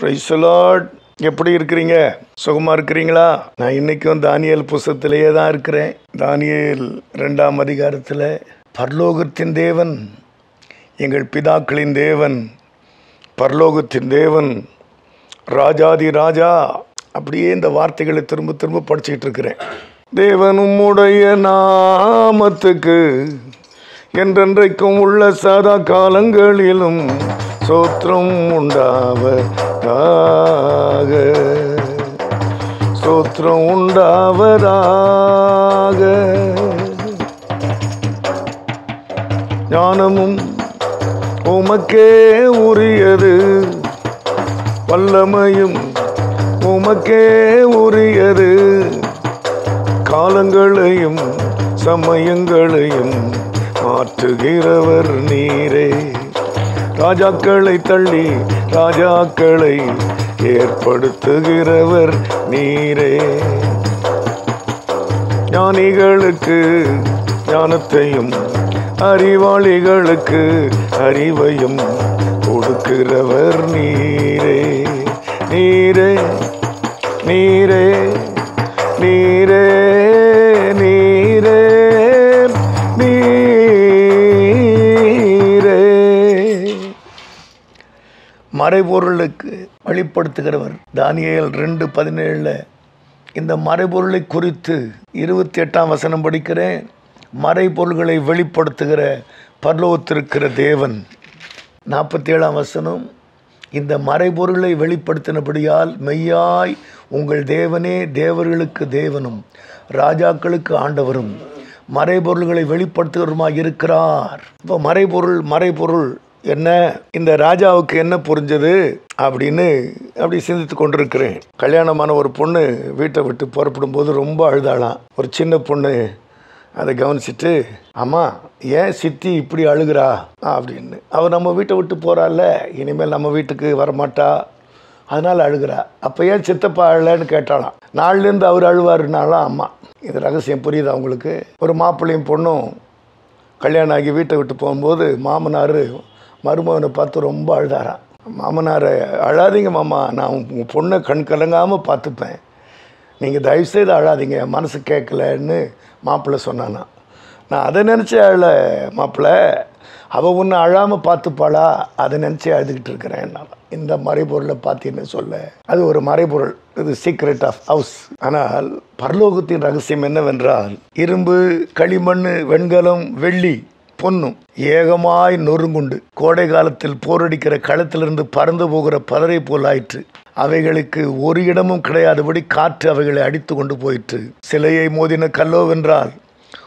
Price எப்படி இருக்கிறீங்க? சுகமாக இருக்கிறீங்களா? நான் இன்னைக்கும் தானியல் புஸ்தத்திலேயே தான் இருக்கிறேன். தானியல் ரெண்டாம் அதிகாரத்தில் பர்லோகத்தின் தேவன் எங்கள் பிதாக்களின் தேவன் பர்லோகத்தின் தேவன் ராஜாதி ராஜா அப்படியே இந்த வார்த்தைகளை திரும்ப திரும்ப படிச்சுக்கிட்டு இருக்கிறேன். தேவன் உம்முடைய நாமத்துக்கு என்றென்றைக்கும் உள்ள சதா காலங்களிலும் சோத்திரம் உண்டாவதாக. சோத்திரம் உண்டாவதாக. ஞானமும் உமக்கே உரியது. வல்லமையும் உமக்கே உரியது. காலங்களையும் சமயங்களையும் மாற்றுகிறவர் நீரே. ராஜாக்களை தள்ளி ராஜாக்களை ஏற்படுத்துகிறவர் நீரே. ஞானிகளுக்கு ஞானத்தையும் அறிவாளிகளுக்கு அறிவையும் கொடுக்கிறவர் நீரே. நீரே நீரே நீரே. நீரே மறைபொருளுக்கு வெளிப்படுத்துகிறவர் தானியல் ரெண்டு பதினேழில் இந்த மறைபொருளை குறித்து இருபத்தி எட்டாம் வசனம் படிக்கிறேன். மறைபொருள்களை வெளிப்படுத்துகிற பர்லோகத்திருக்கிற தேவன். நாற்பத்தி ஏழாம் வசனம் இந்த மறைபொருளை வெளிப்படுத்தினபடியால் மெய்யாய் உங்கள் தேவனே தேவர்களுக்கு தேவனும் ராஜாக்களுக்கு ஆண்டவரும் மறைபொருள்களை வெளிப்படுத்துகிறவருமாய் இருக்கிறார் இப்போ மறைபொருள் மறைபொருள் என்ன இந்த ராஜாவுக்கு என்ன புரிஞ்சது அப்படின்னு அப்படி சிந்தித்து கொண்டிருக்கிறேன். கல்யாணமான ஒரு பொண்ணு வீட்டை விட்டு புறப்படும் போது ரொம்ப அழுதாளாம். ஒரு சின்ன பொண்ணு அதை கவனிச்சிட்டு அம்மா ஏன் சித்தி இப்படி அழுகிறா? அப்படின்னு. அவள் நம்ம வீட்டை விட்டு போகிறாள்ல இனிமேல் நம்ம வீட்டுக்கு வரமாட்டா. அதனால் அழுகிறா. அப்போ ஏன் சித்தப்பா அழலன்னு கேட்டாலாம் நாள்லேருந்து அவர் அழுவாருனாலாம் அம்மா. இது ரகசியம் புரியுது அவங்களுக்கு ஒரு மாப்பிள்ளையும் பொண்ணும் கல்யாணம் ஆகி வீட்டை விட்டு போகும்போது மாமனார் மருமகனை பார்த்து ரொம்ப அழுதாராம் மாமனாரை அழாதீங்க மாமா நான் உங்கள் பொண்ணை கண் கலங்காமல் பார்த்துப்பேன். நீங்கள் தயவுசெய்து அழாதீங்க மனசு கேட்கலன்னு மாப்பிள்ளை சொன்னானா. நான் அதை நினச்சி அழ மாப்பிள்ளை. அவள் ஒன்று அழாமல் பார்த்துப்பாளா அதை நினச்சி அழுதுகிட்டு இருக்கிறேன் என்னால். இந்த மறைபொருளை பார்த்தீங்கன்னு சொல்ல. அது ஒரு மறைபொருள். இது சீக்ரெட் ஆஃப் ஹவுஸ் ஆனால் பரலோகத்தின் ரகசியம் என்னவென்றால் இரும்பு களிமண் வெண்கலம் வெள்ளி பொன்னும் ஏகமாய் நொறுங்குண்டு. கோடை காலத்தில் போரடிக்கிற களத்திலிருந்து பறந்து போகிற பதரை போல் ஆயிற்று. அவைகளுக்கு ஒரு இடமும் கிடையாதபடி காற்று அவைகளை அடித்து கொண்டு போயிற்று. சிலையை மோதின கல்லோவென்றால்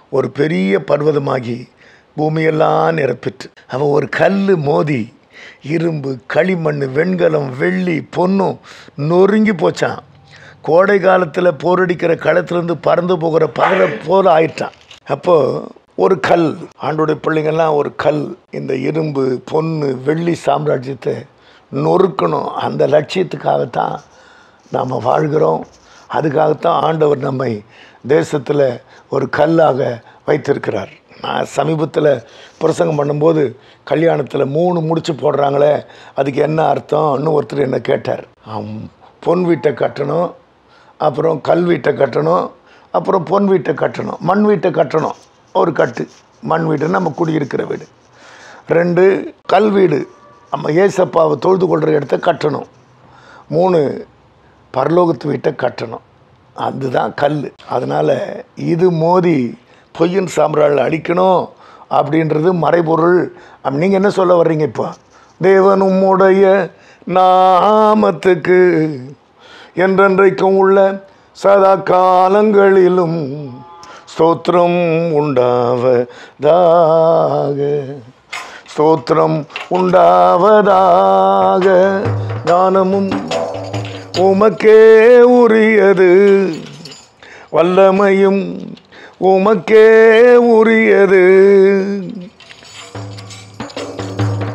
ஒரு பெரிய பர்வதமாகி பூமியெல்லாம் நிரப்பிற்று. அவன் ஒரு கல் மோதி இரும்பு களிமண் வெண்கலம் வெள்ளி பொன்னும் நொறுங்கி போச்சான் கோடை காலத்தில் போரடிக்கிற களத்திலிருந்து பறந்து போகிற பதரை போல ஆயிட்டான் அப்போது ஒரு கல். ஆண்டோடைய பிள்ளைங்கள்லாம் ஒரு கல். இந்த இரும்பு பொண்ணு வெள்ளி சாம்ராஜ்யத்தை நொறுக்கணும். அந்த லட்சியத்துக்காகத்தான் நாம் வாழ்கிறோம். அதுக்காகத்தான் ஆண்டவர் நம்மை தேசத்தில் ஒரு கல்லாக வைத்திருக்கிறார். நான் சமீபத்தில் பிரசங்கம் பண்ணும்போது கல்யாணத்தில் மூணு முடிச்சு போடுறாங்களே அதுக்கு என்ன அர்த்தம்னு ஒருத்தர் என்ன கேட்டார். பொன் வீட்டை கட்டணும் அப்புறம் கல் வீட்டை கட்டணும் அப்புறம் பொன் வீட்டை கட்டணும் மண் வீட்டை கட்டணும். ஒரு கட்டு மண் வீடு நம்ம குடியிருக்கிற வீடு. ரெண்டு கல் வீடு. நம்ம ஏசப்பாவை தொழுது கொள்கிற இடத்த கட்டணும். மூணு பரலோகத்து வீட்டை கட்டணும். அதுதான் கல். அதனால் இது மோதி பொய்யின் சாம்ராஜ் அழிக்கணும் அப்படின்றது மறைபொருள். நீங்கள் என்ன சொல்ல வர்றீங்க இப்போ? தேவன் உம்முடைய நாமத்துக்கு என்றென்றைக்கும் உள்ள சதா காலங்களிலும் ஸ்தோத்திரம் உண்டாவதாக. ஸ்தோத்திரம் உண்டாவதாக. ஞானமும் உமக்கே உரியது. வல்லமையும் உமக்கே உரியது.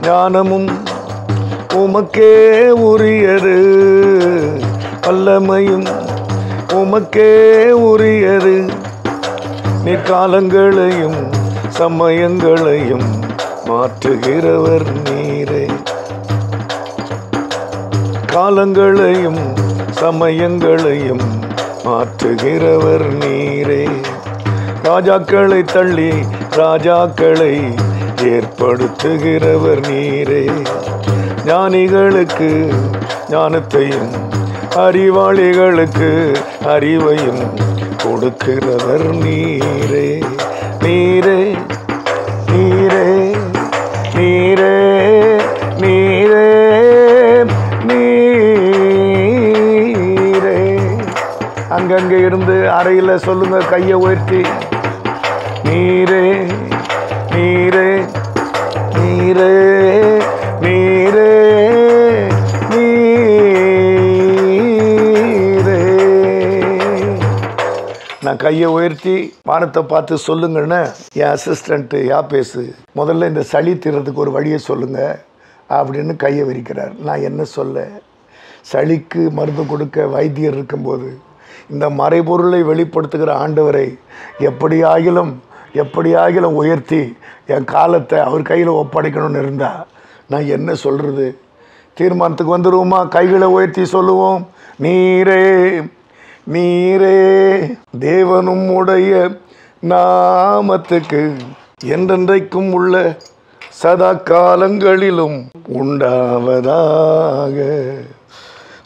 ஞானமும் உமக்கே உரியது. வல்லமையும் உமக்கே உரியது. நிற்காலங்களையும் சமயங்களையும் மாற்றுகிறவர் நீரே. காலங்களையும் சமயங்களையும் மாற்றுகிறவர் நீரே. ராஜாக்களை தள்ளி ராஜாக்களை ஏற்படுத்துகிறவர் நீரே. ஞானிகளுக்கு ஞானத்தையும் அறிவாளிகளுக்கு அறிவையும் கொடுக்கிறவர் நீரே நீரே நீரே நீரே நீரே நீரே. அங்கங்கே இருந்து அறையில் சொல்லுங்க கையை உயர்த்தி. நீரே நீரே நீரே. நீரே நான் கையை உயர்த்தி வானத்தை பார்த்து சொல்லுங்கன்னு என் அசிஸ்டண்ட்டு யா பேசு. முதல்ல இந்த சளி தீர்றதுக்கு ஒரு வழியை சொல்லுங்க அப்படின்னு கையை விரிக்கிறார். நான் என்ன சொல்ல? சளிக்கு மருந்து கொடுக்க வைத்தியர் இருக்கும்போது இந்த மறைபொருளை வெளிப்படுத்துகிற ஆண்டவரை எப்படியாகிலும் எப்படியாகிலும் உயர்த்தி என் காலத்தை அவர் கையில் ஒப்படைக்கணும்னு இருந்தா நான் என்ன சொல்கிறது தீர்மானத்துக்கு வந்துடுவோமா கைகளை உயர்த்தி சொல்லுவோம். நீரே நீரே தேவனும் உடைய நாமத்துக்கு என்றென்றைக்கும் உள்ள சதா காலங்களிலும் உண்டாவதாக.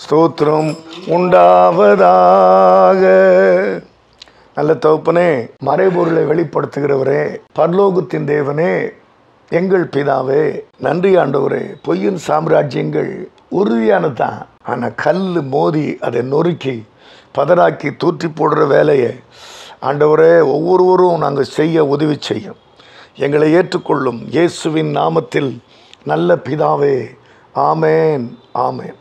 ஸ்தோத்திரம் உண்டாவதாக. நல்ல தகுப்பனே மறைபொருளை வெளிப்படுத்துகிறவரே பர்லோகத்தின் தேவனே எங்கள் பிதாவே நன்றி ஆண்டவரே பொய்யின் சாம்ராஜ்யங்கள் உறுதியானதான் ஆனால் கல் மோதி அதை நொறுக்கி பதராக்கி தூற்றி போடுற வேலையை ஆண்டவரே ஒவ்வொருவரும் நாங்கள் செய்ய உதவி செய்யும். எங்களை ஏற்றுக்கொள்ளும் இயேசுவின் நாமத்தில் நல்ல பிதாவே ஆமேன் ஆமேன்.